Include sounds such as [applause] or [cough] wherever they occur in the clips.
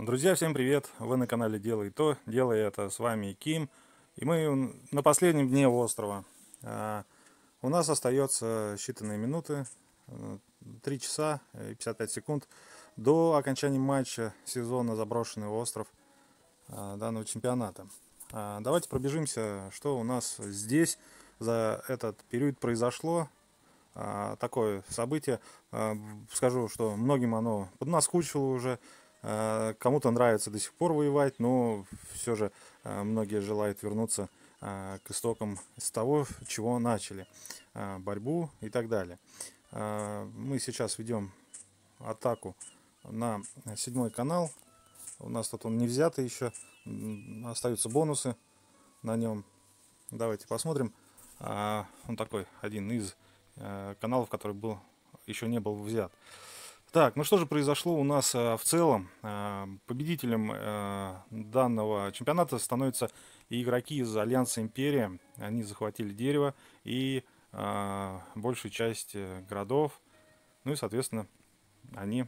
Друзья, всем привет! Вы на канале Делай то, делай это, с вами Ким. И мы на последнем дне острова. А, у нас остается считанные минуты, 3 часа и 55 секунд до окончания матча сезона «Заброшенный остров» а, данного чемпионата. А, давайте пробежимся, что у нас здесь за этот период произошло. Такое событие. Скажу, что многим оно поднаскучило уже. Э, кому-то нравится до сих пор воевать, но все же э, многие желают вернуться э, к истокам с того, чего начали. Борьбу и так далее. Мы сейчас ведем атаку на седьмой канал. У нас тут он не взятый еще. Остаются бонусы на нем. Давайте посмотрим. Он такой один из каналов, который был еще не был взят. Так, ну что же произошло у нас э, в целом? Э, победителем э, данного чемпионата становятся игроки из Альянса Империя. Они захватили дерево и большую часть городов. Ну и, соответственно, они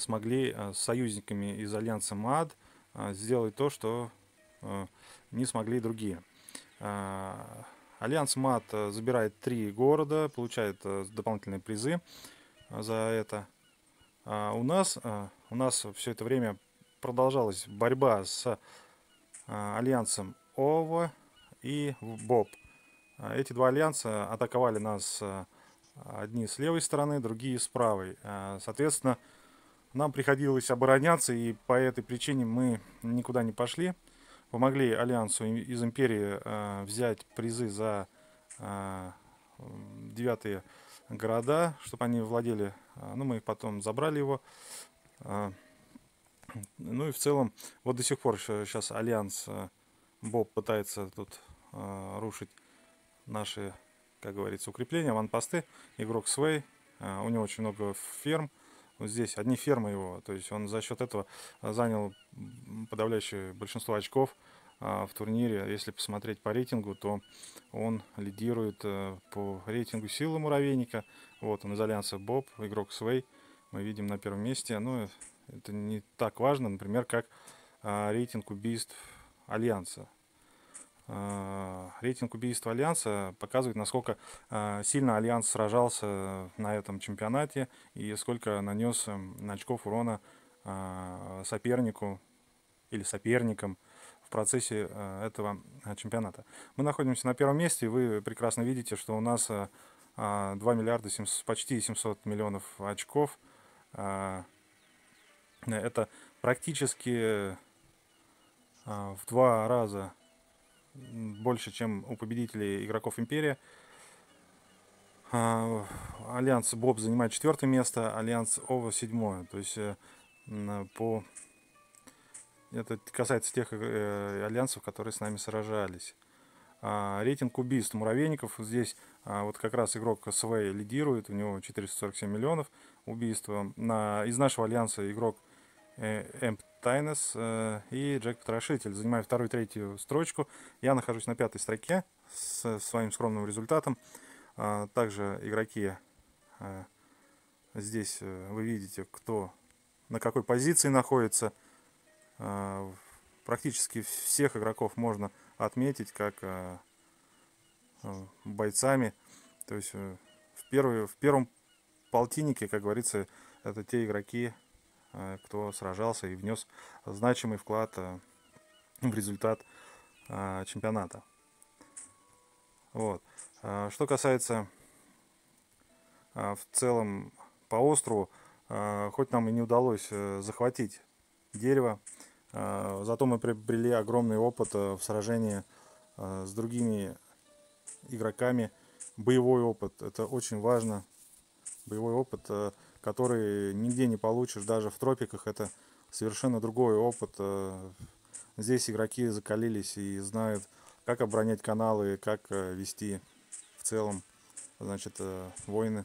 смогли с союзниками из Альянса МАД сделать то, что не смогли другие. Альянс MAD забирает три города, получает дополнительные призы за это. А у нас, а, у нас все это время продолжалась борьба с а, альянсом ОВА и БОБ. А, эти два альянса атаковали нас одни с левой стороны, другие с правой. Соответственно, нам приходилось обороняться, и по этой причине мы никуда не пошли. Помогли Альянсу из Империи взять призы за девятые города, чтобы они владели. А, ну, мы потом забрали его. А, ну и в целом, вот до сих пор сейчас Альянс а, Боб пытается тут рушить наши, как говорится, укрепления, ванпосты. Игрок Свей, у него очень много ферм. Вот здесь одни фермы его, то есть он за счет этого занял подавляющее большинство очков. А, в турнире, если посмотреть по рейтингу, то он лидирует э, по рейтингу силы муравейника. Вот он из альянса Боб, игрок Свей. Мы видим на первом месте. Но это не так важно, например, как а, рейтинг убийств Альянса. А, рейтинг убийств Альянса показывает, насколько сильно Альянс сражался на этом чемпионате и сколько нанес очков урона сопернику или соперникам процессе э, этого э, чемпионата. Мы находимся на первом месте, вы прекрасно видите, что у нас 2 э, миллиарда 700, почти 700 миллионов очков. Это практически в два раза больше, чем у победителей игроков Империя. Альянс Боб занимает четвертое место, Альянс Ова седьмое. То есть по это касается тех э, альянсов, которые с нами сражались. А, рейтинг убийств муравейников. Здесь а, вот как раз игрок СВ лидирует. У него 447 миллионов убийств. На, из нашего альянса игрок э, Эмп Тайнес э, и Джек Потрошитель занимают вторую третью строчку. Я нахожусь на пятой строке с своим скромным результатом. А, также игроки а, здесь э, вы видите, кто на какой позиции находится. А, практически всех игроков можно отметить как а, а, бойцами. То есть э, в, первый, в первом полтиннике, как говорится, это те игроки, кто сражался и внес значимый вклад в результат чемпионата. Вот. Что касается в целом по острову, хоть нам и не удалось э, захватить дерево, зато мы приобрели огромный опыт э, в сражении э, с другими игроками. Боевой опыт, это очень важно. Боевой опыт, э, который нигде не получишь, даже в тропиках, это совершенно другой опыт. Здесь игроки закалились и знают, как оборонять каналы, как вести в целом значит, войны.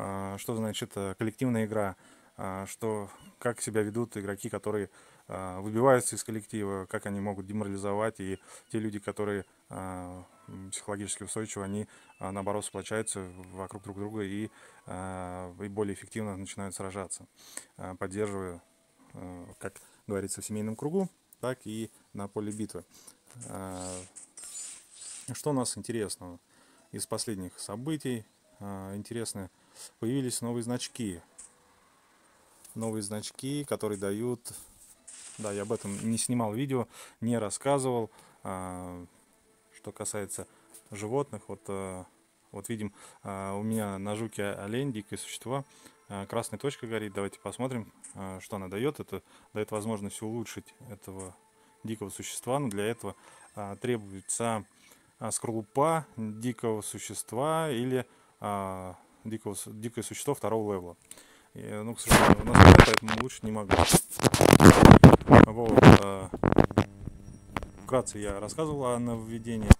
А, что значит коллективная игра, а, что, как себя ведут игроки, которые а, выбиваются из коллектива, как они могут деморализовать, и те люди, которые а, психологически устойчивы, они а, наоборот сплочаются вокруг друг друга и, и более эффективно начинают сражаться, поддерживая как говорится, в семейном кругу, так и на поле битвы. Что у нас интересного из последних событий? Интересно, появились новые значки. Новые значки, которые дают... Да, я об этом не снимал видео, не рассказывал. Что касается животных, вот, вот видим, у меня на жуке олень, дикое существо. Красная точка горит. Давайте посмотрим, что она дает. Это дает возможность улучшить этого дикого существа. Но для этого требуется скорлупа дикого существа или дикого, дикое существо второго левела. И, ну, к сожалению, у нас нет, поэтому лучше не могу. Вот, а, вкратце я рассказывал о нововведении.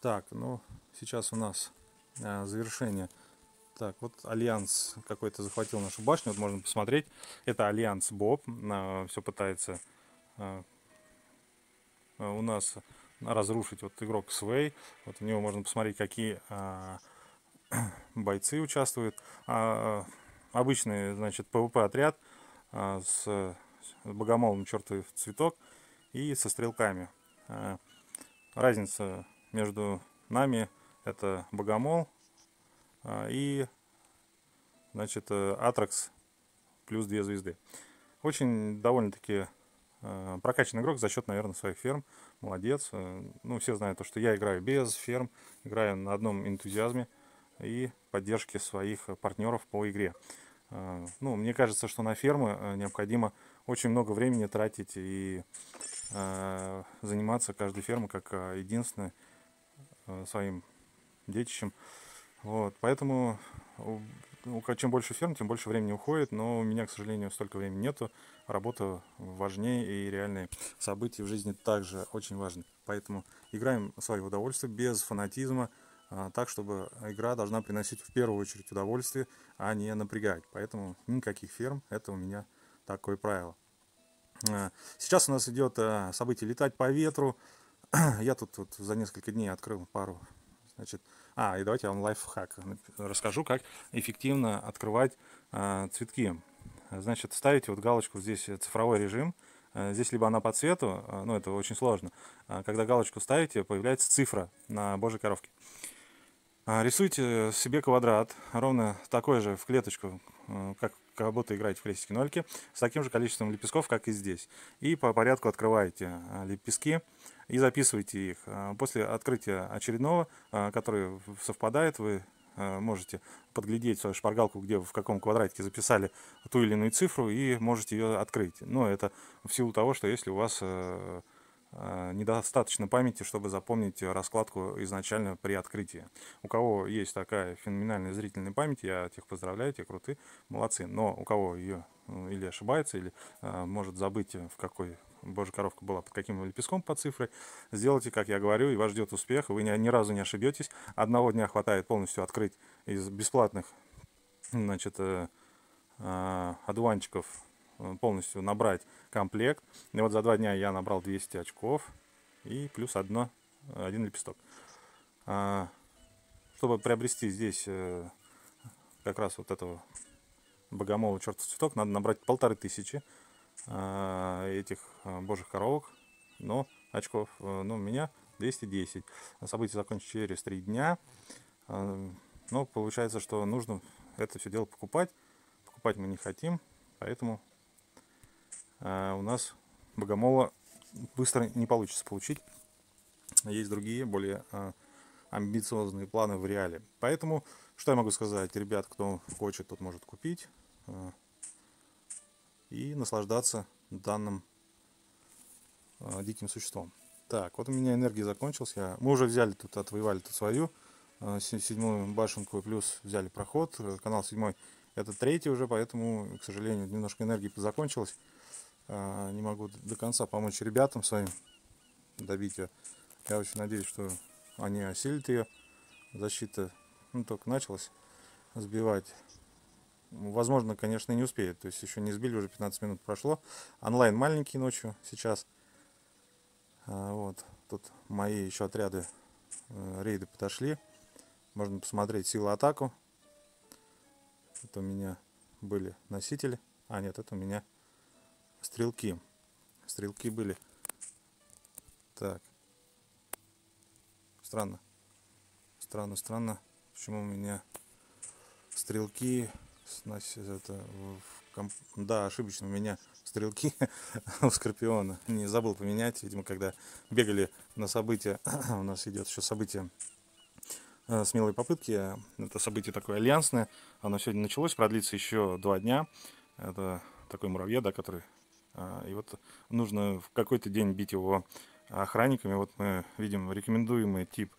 Так, ну, сейчас у нас а, завершение. Так, вот Альянс какой-то захватил нашу башню, вот можно посмотреть. Это Альянс Боб, а, все пытается а, у нас разрушить вот игрок Свей. Вот у него можно посмотреть, какие а, [clears throat] бойцы участвуют. А, обычный, значит, ПВП-отряд а, с, богомолом чертов цветок и со стрелками. А, разница между нами это богомол а, и, значит, Атракс плюс две звезды. Очень довольно-таки а, прокачанный игрок за счет, наверное, своих ферм. Молодец. Ну, все знают то, что я играю без ферм, играю на одном энтузиазме и поддержке своих партнеров по игре. А, ну, мне кажется, что на фермы э, необходимо очень много времени тратить и э, заниматься каждой фермой как э, единственной своим детищем. Вот, поэтому чем больше ферм, тем больше времени уходит, но у меня, к сожалению, столько времени нету. Работа важнее, и реальные события в жизни также очень важны. Поэтому играем в свое удовольствие, без фанатизма, так, чтобы игра должна приносить в первую очередь удовольствие, а не напрягать. Поэтому никаких ферм, это у меня такое правило. А, сейчас у нас идет а, событие «Летать по ветру». [clears throat] Я тут, тут за несколько дней открыл пару, значит, а, и давайте я вам лайфхак расскажу, как эффективно открывать цветки. Значит, ставите вот галочку здесь цифровой режим, Здесь либо она по цвету, ну это очень сложно. Когда галочку ставите, появляется цифра на божьей коровке. А, рисуйте себе квадрат, ровно такой же в клеточку, э, как, как будто играете в крестики нольки, с таким же количеством лепестков, как и здесь. И по порядку открываете а, лепестки и записывайте их. А, после открытия очередного, который совпадает, вы можете подглядеть свою шпаргалку, где в каком квадратике записали ту или иную цифру, и можете ее открыть. Но это в силу того, что если у вас Э, недостаточно памяти, чтобы запомнить раскладку изначально при открытии. У кого есть такая феноменальная зрительная память, я тех поздравляю, те крутые, молодцы. Но у кого ее э, или ошибается, или э, может забыть, в какой божья коровка была, под каким лепестком по цифрой, сделайте, как я говорю, и вас ждет успех, вы ни, ни разу не ошибетесь. Одного дня хватает полностью открыть из бесплатных значит, одуванчиков Э, полностью набрать комплект. И вот за два дня я набрал 200 очков и плюс одно, один лепесток. А, чтобы приобрести здесь э, как раз вот этого богомола чертов цветок, надо набрать полторы тысячи этих э, божьих коровок, но очков, ну, у меня 210. Событие закончится через три дня. Но получается, что нужно это все дело покупать. Покупать мы не хотим, поэтому у нас богомола быстро не получится получить. Есть другие, более а, амбициозные планы в реале. Поэтому, что я могу сказать, ребят, кто хочет, тот может купить а, и наслаждаться данным диким существом. Так, вот у меня энергия закончилась. Я... Мы уже взяли тут, отвоевали тут свою седьмую башенку, плюс взяли проход. Канал седьмой это третий уже, поэтому, к сожалению, немножко энергии закончилась. А, не могу до конца помочь ребятам своим добить ее. Я очень надеюсь, что они осилят ее. Защита ну, только началась сбивать. Возможно, конечно, не успеет. То есть еще не сбили, уже 15 минут прошло. Онлайн маленький ночью сейчас. А, вот. Тут мои еще отряды э, рейды подошли. Можно посмотреть силу атаку. Это у меня были носители. А, нет, это у меня стрелки. Стрелки были. Так. Странно. Странно, странно. Почему у меня стрелки... Значит, это... Да, ошибочно у меня стрелки [laughs] у Скорпиона. Не забыл поменять. Видимо, когда бегали на события... [clears throat] у нас идет еще событие э, смелые попытки. Это событие такое альянсное. Оно сегодня началось, продлится еще два дня. Это такой муравьед, да, который... А, и вот нужно в какой-то день бить его охранниками. Вот мы видим рекомендуемый тип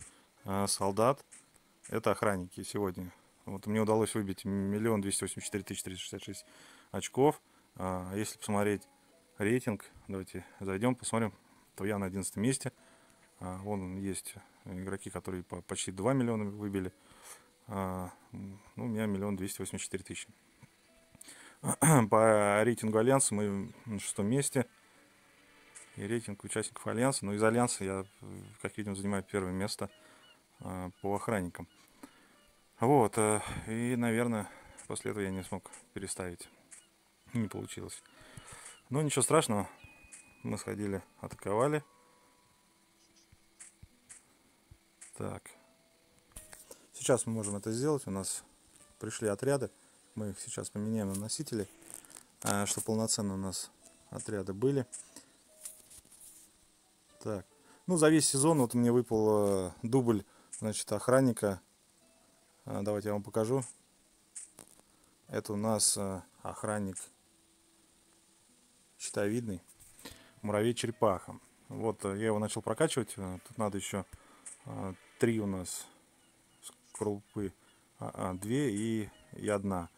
а, солдат. Это охранники сегодня. Вот мне удалось выбить миллион двести восемьдесят четыре тысячи триста шестьдесят шесть очков. А, если посмотреть рейтинг, давайте зайдем, посмотрим, то я на одиннадцатом месте. Вон есть игроки, которые почти 2 миллиона выбили. Ну, у меня миллион двести восемьдесят четыре тысячи. [clears throat] По рейтингу Альянса мы на шестом месте. И рейтинг участников Альянса. Но из Альянса я, как видим, занимаю первое место а, по охранникам. Вот. Э, и, наверное, после этого я не смог переставить. Не получилось. Но ничего страшного. Мы сходили, атаковали. Так. Сейчас мы можем это сделать. У нас пришли отряды. Мы их сейчас поменяем на носители, а, чтобы полноценно у нас отряды были. Так. Ну, за весь сезон вот мне выпал э, дубль, значит, охранника. А, давайте я вам покажу. Это у нас э, охранник щитовидный, муравей-черепаха. Вот, э, я его начал прокачивать. Тут надо еще три у нас скорлупы, а, две и, и одна.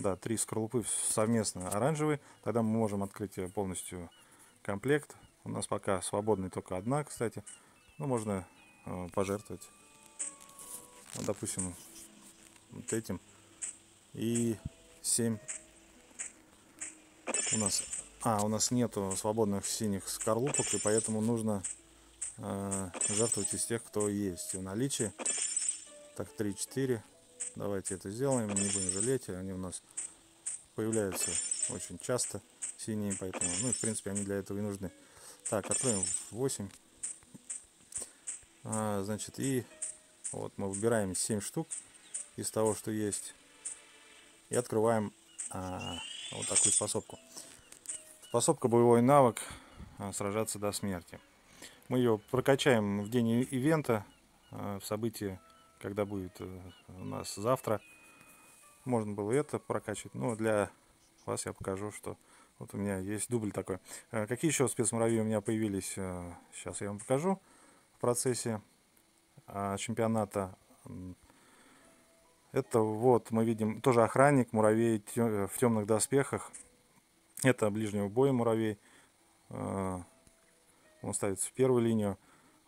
Да, три скорлупы совместно оранжевые. Тогда мы можем открыть полностью комплект. У нас пока свободный только одна, кстати. Ну, можно э, пожертвовать. Вот, допустим, вот этим. И 7 у нас... А, у нас нету свободных синих скорлупок, и поэтому нужно э, жертвовать из тех, кто есть в наличии. Так, 3-4. Давайте это сделаем, не будем жалеть. Они у нас появляются очень часто, синие, поэтому, ну, в принципе, они для этого и нужны. Так, откроем 8. А, значит, и вот мы выбираем 7 штук из того, что есть. И открываем а, вот такую способку. Способка боевой навык а, сражаться до смерти. Мы ее прокачаем в день ивента, а, в событии когда будет э, у нас завтра. Можно было это прокачивать. Но для вас я покажу, что вот у меня есть дубль такой. Э, какие еще спецмуравьи у меня появились, сейчас э, я вам покажу в процессе чемпионата. Это вот мы видим тоже охранник, муравей в темных доспехах. Это ближнего боя муравей. Он ставится в первую линию.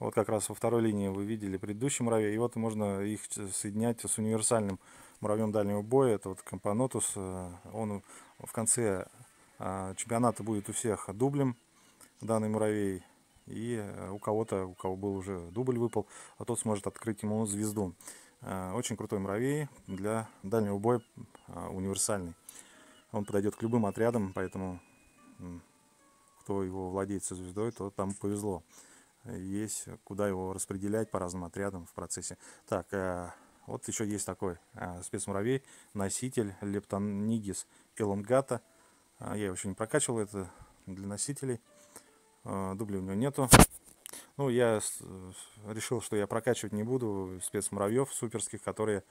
Вот как раз во второй линии вы видели предыдущий муравей. И вот можно их соединять с универсальным муравьем дальнего боя. Это вот Кампонотус. Э, он в конце а, чемпионата будет у всех дублем, данный муравей. И э, у кого-то, у кого был уже дубль выпал, а тот сможет открыть ему звезду. Э, очень крутой муравей для дальнего боя, а, универсальный. Он подойдет к любым отрядам, поэтому кто его владеет со звездой, то там повезло есть, куда его распределять по разным отрядам в процессе. Так, э, вот еще есть такой э, спецмуравей, носитель Лептонигис элонгата. Э, я его еще не прокачивал, это для носителей. Дубля у него нету. Ну, я решил, что я прокачивать не буду спецмуравьев суперских, которые,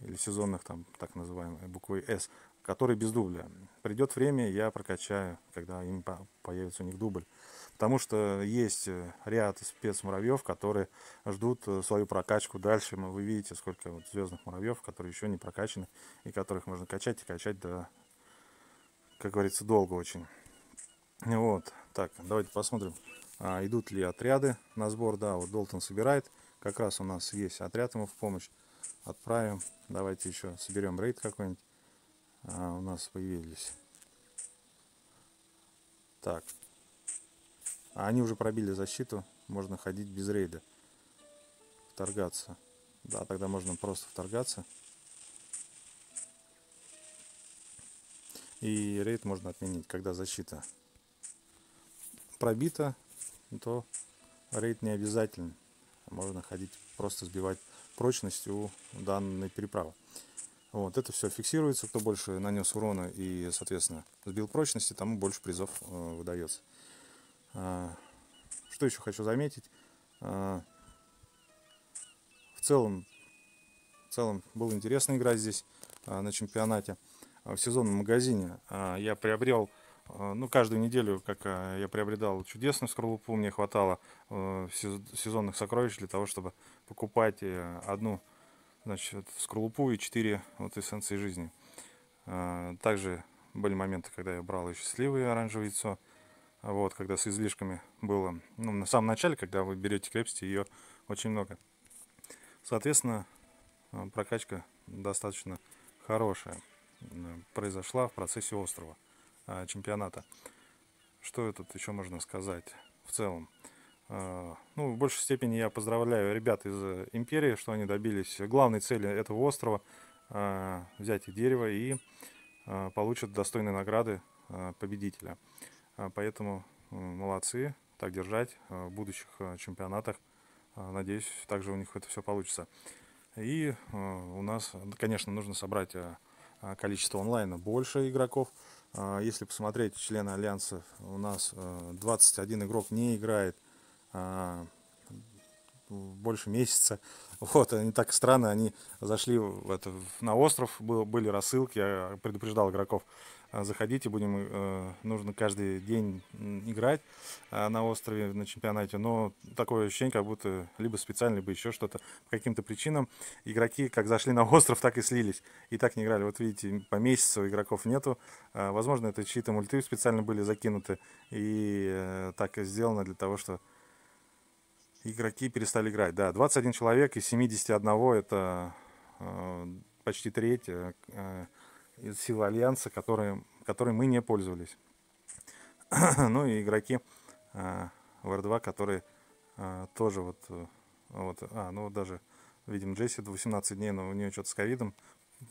или сезонных, там, так называемые, буквой S, которые без дубля. Придет время, я прокачаю, когда им появится у них дубль. Потому что есть э, ряд спецмуравьев, которые ждут э, свою прокачку дальше. Вы видите, сколько вот звездных муравьев, которые еще не прокачаны, и которых можно качать и качать до, как говорится, долго очень. Вот, так, давайте посмотрим, а, идут ли отряды на сбор. Да, вот Долтон собирает. Как раз у нас есть отряд ему в помощь. Отправим. Давайте еще соберем рейд какой-нибудь. А, у нас появились. Так, а они уже пробили защиту, можно ходить без рейда. Вторгаться. Да, тогда можно просто вторгаться. И рейд можно отменить, когда защита пробита, то рейд не обязательно. Можно ходить просто сбивать прочность у данной переправы. Вот, это все фиксируется, кто больше нанес урона и, соответственно, сбил прочности, тому больше призов э, выдается. А, что еще хочу заметить? А, в целом, в целом было интересно играть здесь а, на чемпионате. А, в сезонном магазине а, я приобрел а, ну, каждую неделю, как а, я приобретал чудесную скорлупу, мне хватало э, сезонных сокровищ для того, чтобы покупать э, одну значит, скорлупу и четыре вот эссенции жизни. А, также были моменты, когда я брал и счастливое оранжевое яйцо, вот, когда с излишками было. Ну, на самом начале, когда вы берете крепости, ее очень много. Соответственно, прокачка достаточно хорошая произошла в процессе острова. А, чемпионата. Что тут еще можно сказать в целом? А, ну, в большей степени я поздравляю ребят из э, Империи, что они добились главной цели этого острова а, – взять их дерево и получат достойные награды победителя. Поэтому молодцы, так держать в будущих чемпионатах. Надеюсь, также у них это все получится. И у нас, конечно, нужно собрать количество онлайна больше игроков. Если посмотреть члены Альянса, у нас 21 э, игрок не играет больше месяца. Вот, они так странно, они зашли в это, на остров, был, были рассылки, я предупреждал игроков, а, заходите, будем, э, нужно каждый день играть э, на острове на чемпионате, но такое ощущение, как будто либо специально, либо еще что-то. По каким-то причинам игроки как зашли на остров, так и слились, и так не играли. Вот видите, по месяцу игроков нету. Э, возможно, это чьи-то мульты специально были закинуты, и так и сделано для того, что игроки перестали играть. Да, 21 человек из 71 это почти треть из сил Альянса, которые, которые мы не пользовались. [clears throat] ну и игроки э, в R2, которые э, тоже вот, э, вот, а, ну даже, видим, Джесси 18 дней, но у нее что-то с ковидом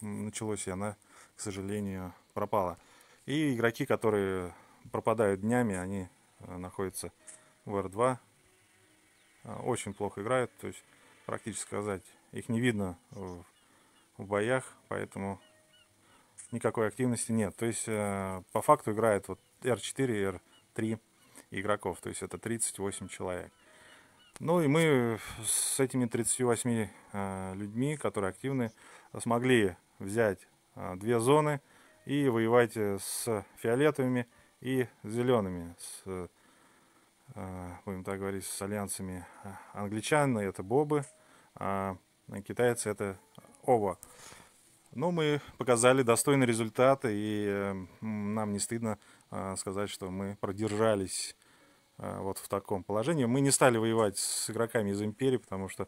началось, и она, к сожалению, пропала. И игроки, которые пропадают днями, они э, находятся в R2, э, очень плохо играют, то есть практически сказать, их не видно в, в боях, поэтому никакой активности нет. То есть э, по факту играет вот R4 и R3 игроков, то есть это 38 человек. Ну и мы с этими 38 э, людьми, которые активны, смогли взять э, две зоны и воевать с фиолетовыми и зелеными, с, будем так говорить, с альянсами англичан, это бобы, а китайцы это ова. Но мы показали достойный результат, и э, нам не стыдно э, сказать, что мы продержались э, вот в таком положении. Мы не стали воевать с игроками из Империи, потому что,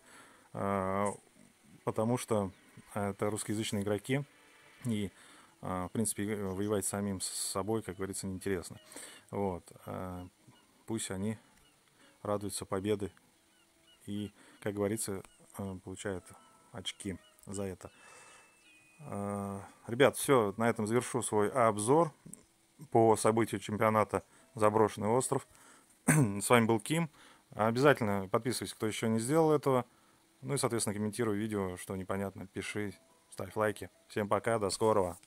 потому что это русскоязычные игроки, и, в принципе, воевать самим с собой, как говорится, неинтересно. Вот. Пусть они радуются победы и, как говорится, получают очки за это. Э, ребят, все, на этом завершу свой обзор по событию чемпионата «Заброшенный остров». С вами был Ким. Обязательно подписывайся, кто еще не сделал этого. Ну и, соответственно, комментируй видео, что непонятно, пиши, ставь лайки. Всем пока, до скорого.